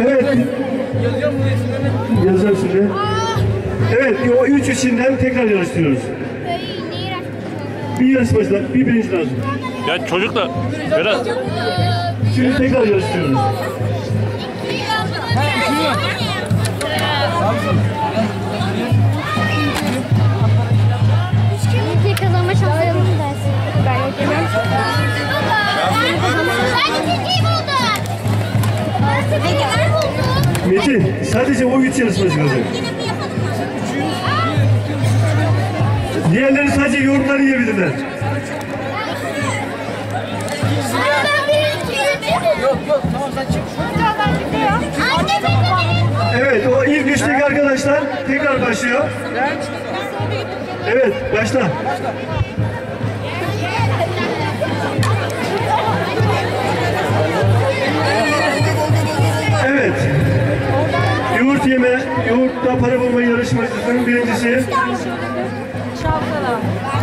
Evet. Yazar şimdi. Evet, o üç içinden tekrar yarıştırıyoruz. Bir yarışmacılar, bir birinci lazım. Ya çocuk da biraz Şimdi tekrar yarıştırıyoruz. Metin, sadece o üç yarışmacı kalacak. Diğerleri sadece yorumları yiyebilirler. Evet, o ilk üçteki arkadaşlar tekrar başlıyor. Evet, başla. Para bulma yarışmacısının birincisi. Şapkalar.